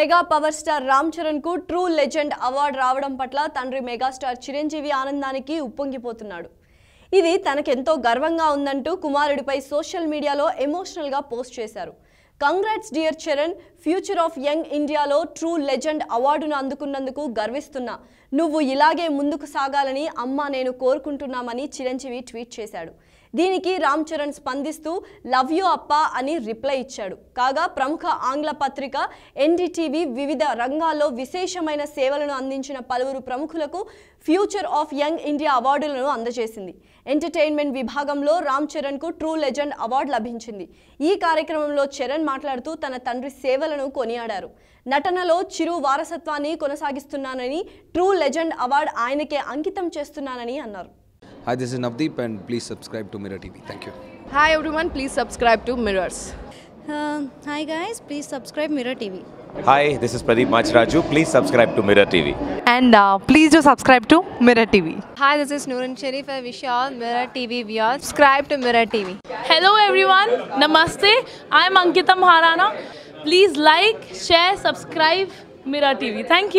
Mega power star Ram చరణ్కు true legend award రావడం పట్ల తండ్రి మెగాస్టార్ చిరంజీవి ఆనందానికి ఉప్పొంగిపోతున్నాడు. ఇది తనకెంతో గర్వంగా ఉందంటూ కుమారుడిపై సోషల్ మీడియాలో ఎమోషనల్గా పోస్ట్ చేశారు. Congrats dear Charan future of young ఇండియాలో ట్రూ లెజెండ్ అవార్డును అందుకున్నందుకు గర్విస్తున్నా. నువ్వు ఇలాగే ముందుకు సాగాలని అమ్మ నేను కోరుకుంటున్నామని చిరంజీవి ట్వీట్ చేశాడు. దీనికి రామ్ చరణ్ స్పందిస్తూ లవ్ యూ అప్ప అని రిప్లై ఇచ్చాడు. కాగా ప్రముఖ ఆంగ్ల పత్రిక ఎన్డీటీవీ వివిధ రంగాల్లో విశేషమైన సేవలను అందించిన పలువురు ప్రముఖులకు ఫ్యూచర్ ఆఫ్ యంగ్ ఇండియా అవార్డులను అందజేసింది. ఎంటర్టైన్మెంట్ విభాగంలో రామ్ చరణ్కు ట్రూ లెజెండ్ అవార్డు లభించింది. ఈ కార్యక్రమంలో చరణ్ మాట్లాడుతూ తన తండ్రి సేవలను కొనియాడారు. నటనలో చిరు వారసత్వాన్ని కొనసాగిస్తున్నానని ట్రూ లెజెండ్ అవార్డు ఆయనకే అంకితం చేస్తున్నానని అన్నారు. Hi, this is Navdeep, and please subscribe to Mirror TV. Thank you. Hi everyone, please subscribe to Mirrors. Uh, hi guys, please subscribe Mirror TV. Hi, this is Pradeep Machraju. Please subscribe to Mirror TV. and uh, please do subscribe to Mirror TV. Hi, this is Noorun Sharif. I wish you all Mirror TV viewers. Subscribe to Mirror TV. Hello everyone, Namaste. I'm Ankita Maharana. Please like, share, subscribe Mirror TV. Thank you.